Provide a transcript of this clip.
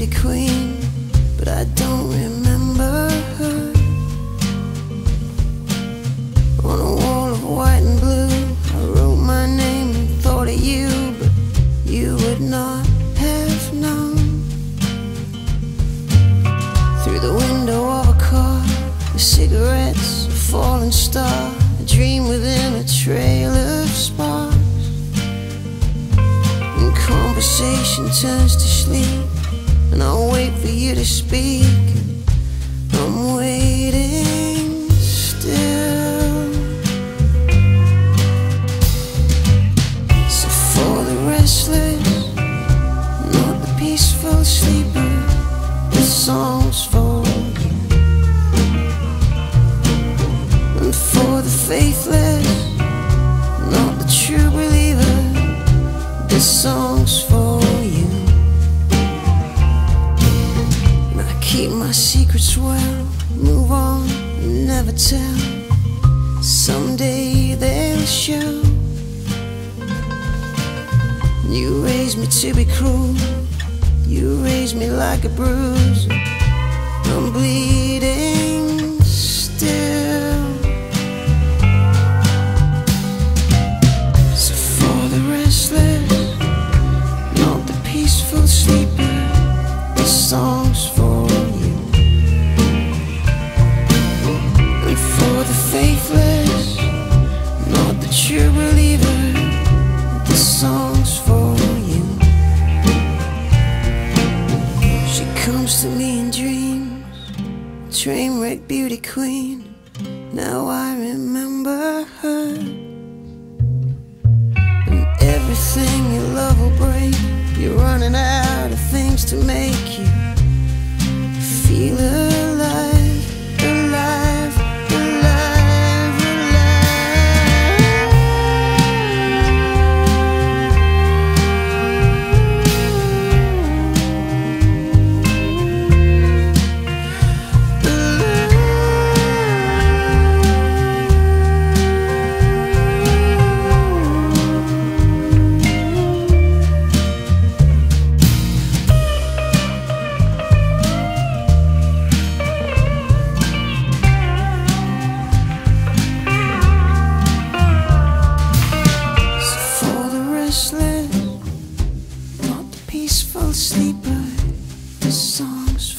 beauty queen, but I don't remember her. On a wall of white and blue, I wrote my name and thought of you, but you would not have known. Through the window of a car, the cigarettes, a falling star, you to speak. I'm waiting still. So for the restless, not the peaceful sleeper, this song's for you. And for the faithless, not the true believer, this song's for keep my secrets well, move on, never tell. Someday they'll show. You raised me to be cruel. You raised me like a bruise. Train wreck beauty queen. Now I remember her. And everything you love will break. You're running out of things to make peaceful sleeper, the song's